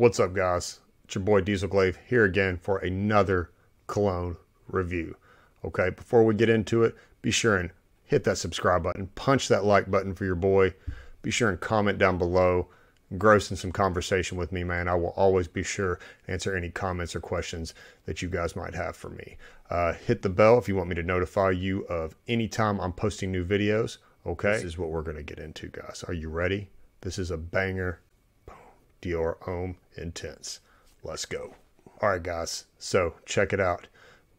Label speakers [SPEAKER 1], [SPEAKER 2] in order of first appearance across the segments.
[SPEAKER 1] What's up, guys? It's your boy Diesel Glaive here again for another cologne review. Okay, before we get into it, be sure and hit that subscribe button, punch that like button for your boy. Be sure and comment down below, gross in some conversation with me, man. I will always be sure to answer any comments or questions that you guys might have for me. Uh, hit the bell if you want me to notify you of any time I'm posting new videos. Okay, this is what we're going to get into, guys. Are you ready? This is a banger Dior Homme Intense. Let's go. All right, guys. So check it out.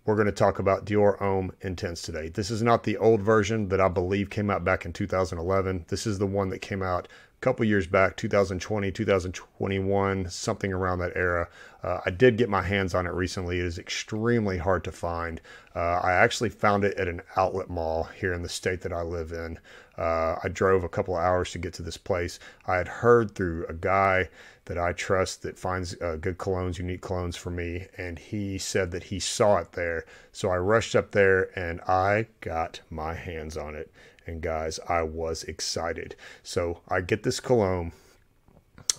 [SPEAKER 1] We're going to talk about Dior Homme Intense today. This is not the old version that I believe came out back in 2011. This is the one that came out couple years back, 2020, 2021, something around that era. Uh, I did get my hands on it recently. It is extremely hard to find. Uh, I actually found it at an outlet mall here in the state that I live in. Uh, I drove a couple of hours to get to this place. I had heard through a guy that I trust that finds uh, good colognes, unique colognes for me, and he said that he saw it there. So I rushed up there and I got my hands on it. And guys, I was excited. So I get this cologne.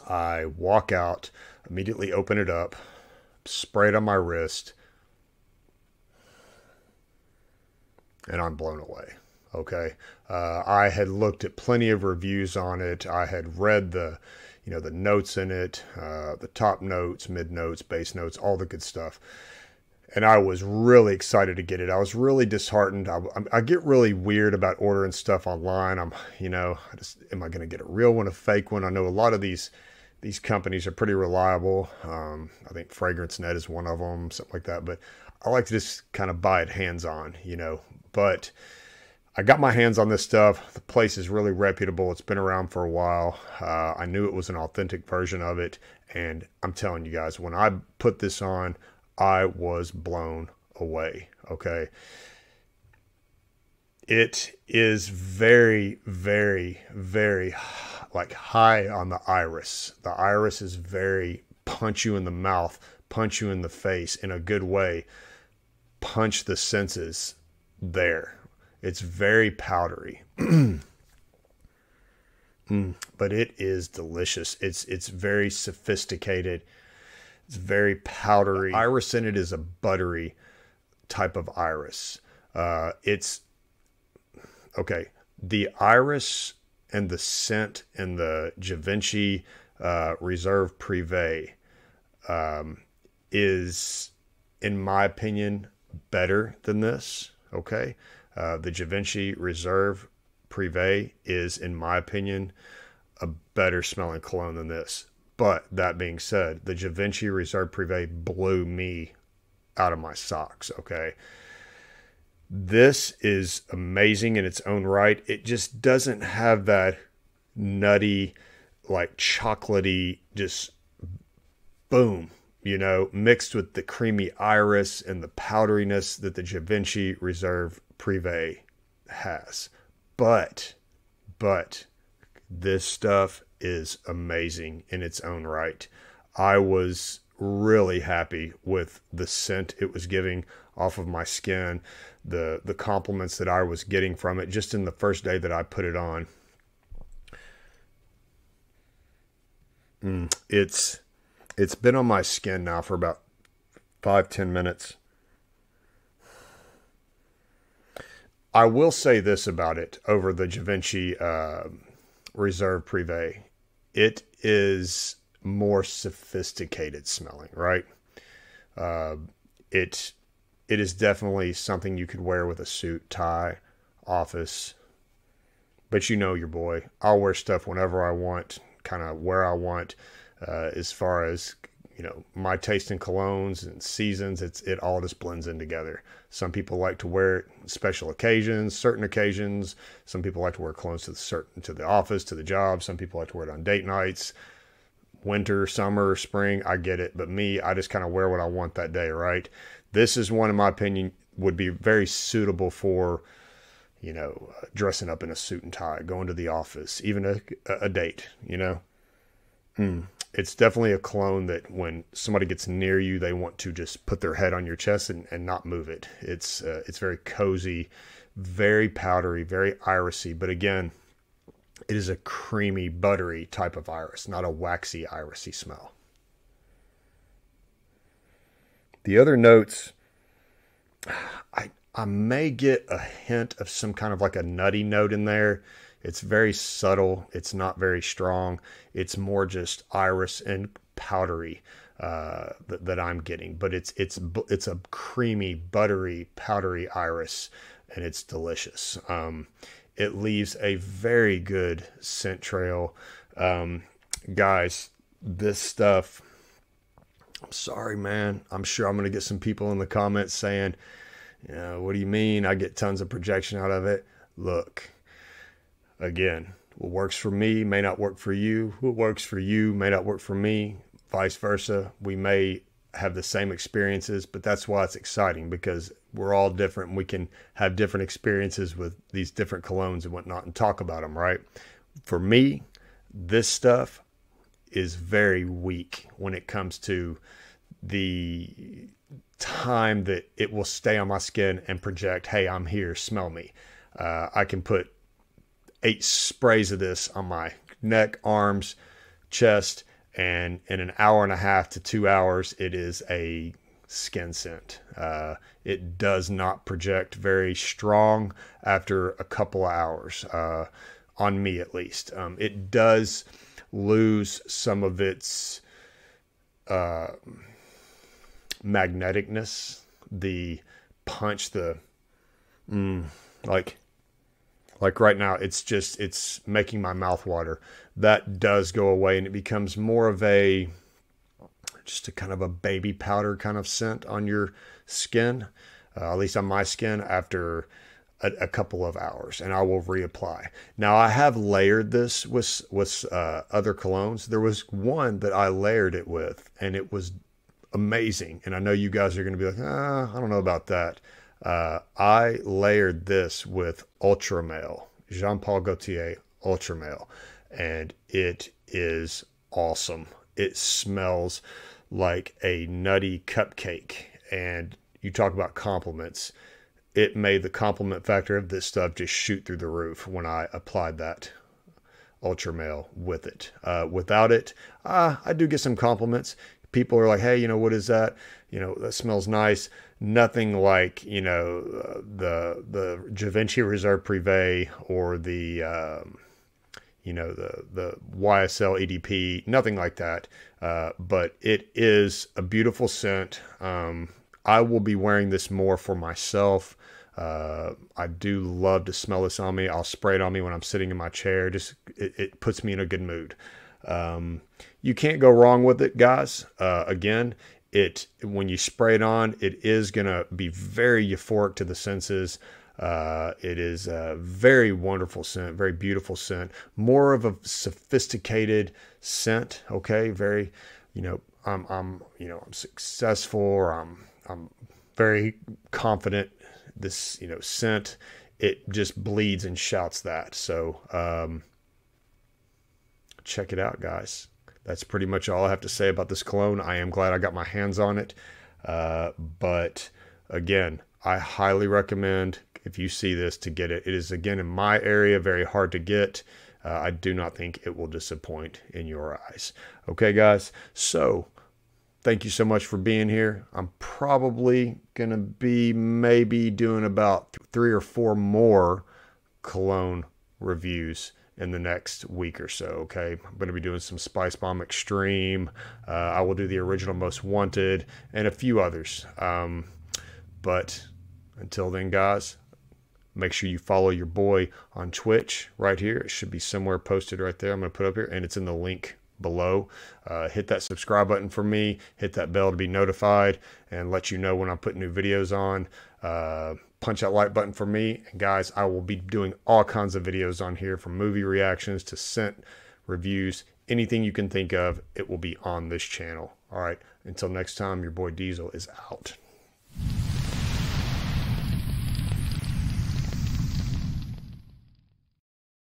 [SPEAKER 1] I walk out, immediately open it up, spray it on my wrist, and I'm blown away. Okay. Uh, I had looked at plenty of reviews on it. I had read the, you know, the notes in it, uh, the top notes, mid notes, base notes, all the good stuff. And I was really excited to get it. I was really disheartened. I, I get really weird about ordering stuff online. I'm, you know, I just, am I going to get a real one, a fake one? I know a lot of these these companies are pretty reliable. Um, I think Fragrance Net is one of them, something like that. But I like to just kind of buy it hands on, you know. But I got my hands on this stuff. The place is really reputable. It's been around for a while. Uh, I knew it was an authentic version of it. And I'm telling you guys, when I put this on, I was blown away. Okay. It is very, very, very like high on the iris. The iris is very punch you in the mouth, punch you in the face in a good way, punch the senses there it's very powdery. mm, but it is delicious. It's it's very sophisticated. It's very powdery. The iris in it is a buttery type of iris. Uh, it's okay. The iris and the scent and the Givenchy uh, Reserve Privé um, is, in my opinion, better than this. Okay. Uh, the Givenchy Reserve Privé is, in my opinion, a better smelling cologne than this. But that being said, the Givenchy Reserve Privé blew me out of my socks. Okay. This is amazing in its own right. It just doesn't have that nutty, like chocolatey, just boom, you know, mixed with the creamy iris and the powderiness that the Givenchy Reserve Privé has. But, but this stuff is amazing in its own right. I was really happy with the scent it was giving off of my skin, the the compliments that I was getting from it just in the first day that I put it on. Mm, it's it's been on my skin now for about five ten minutes I will say this about it over the Givenchy uh, Reserve Privé. It is more sophisticated smelling, right? Uh, it it is definitely something you could wear with a suit, tie, office. But you know your boy. I'll wear stuff whenever I want, kind of where I want, uh, as far as you know my taste in colognes and seasons it's it all just blends in together. Some people like to wear it special occasions certain occasions. Some people like to wear colognes to the certain to the office to the job. Some people like to wear it on date nights winter summer spring. I get it. But me i just kind of wear what i want that day right? This is one in my opinion would be very suitable for you know dressing up in a suit and tie going to the office even a, a date you know? Mm it's definitely a cologne that when somebody gets near you, they want to just put their head on your chest and, and not move it. It's uh, it's very cozy, very powdery, very irisy. But again, it is a creamy, buttery type of iris, not a waxy, irisy smell. The other notes, I I may get a hint of some kind of like a nutty note in there. It's very subtle. It's not very strong. It's more just iris and powdery uh, that, that I'm getting. But it's it's it's a creamy, buttery, powdery iris, and it's delicious. Um, it leaves a very good scent trail. Um, guys, this stuff. I'm sorry, man. I'm sure I'm going to get some people in the comments saying, what do you mean? I get tons of projection out of it. Look, again, what works for me may not work for you. What works for you may not work for me. Vice versa. We may have the same experiences, but that's why it's exciting because we're all different and we can have different experiences with these different colognes and whatnot and talk about them, right? For me, this stuff is very weak when it comes to the time that it will stay on my skin and project, hey, I'm here, smell me. Uh, I can put eight sprays of this on my neck, arms, chest, and in an hour and a half to two hours, it is a skin scent. Uh, it does not project very strong after a couple hours, uh, on me at least. Um, it does lose some of its uh, magneticness, the punch, the mm, like like right now it's just it's making my mouth water that does go away and it becomes more of a just a kind of a baby powder kind of scent on your skin uh, at least on my skin after a, a, couple of hours and i will reapply now i have layered this with with uh, other colognes there was one that i layered it with and it was amazing. And I know you guys are going to be like, ah, I don't know about that. Uh, I layered this with Ultra Male, Jean Paul Gaultier Ultra Male, and it is awesome. It smells like a nutty cupcake. And you talk about compliments. It made the compliment factor of this stuff just shoot through the roof when I applied that Ultra Male with it. Uh, without it, uh, I do get some compliments people are like, hey, you know, what is that? You know, that smells nice. Nothing like, you know, uh, the the Givenchy Reserve Privé or the, um, you know, the the YSL EDP. Nothing like that. Uh, but it is a beautiful scent. Um, I will be wearing this more for myself. Uh, I do love to smell this on me. I'll spray it on me when I'm sitting in my chair. Just it, it puts me in a good mood. Um, you can't go wrong with it, guys. Uh, again, it when you spray it on, it is gonna be very euphoric to the senses. Uh, it is a very wonderful scent, very beautiful scent, more of a sophisticated scent. Okay, very, you know, I'm, I'm, you know, I'm successful, or I'm, I'm very confident. This, you know, scent, it just bleeds and shouts that. So, um, check it out, guys. That's pretty much all I have to say about this cologne. I am glad I got my hands on it. Uh, but again, I highly recommend if you see this to get it. It is, again, in my area, very hard to get. Uh, I do not think it will disappoint in your eyes. Okay, guys. So, thank you so much for being here. I'm probably going to be maybe doing about three or four more cologne reviews in the next week or so. Okay, I'm going to be doing some Spice Bomb Extreme. Uh, I will do the original Most Wanted and a few others. Um, but until then, guys, make sure you follow your boy on Twitch right here. It should be somewhere posted right there. I'm going to put up here, and it's in the link below. Uh, hit that subscribe button for me. Hit that bell to be notified and let you know when I'm putting new videos on. Uh, punch that like button for me. And guys, I will be doing all kinds of videos on here from movie reactions to scent reviews, anything you can think of, it will be on this channel. All right. Until next time, your boy Diesel is out.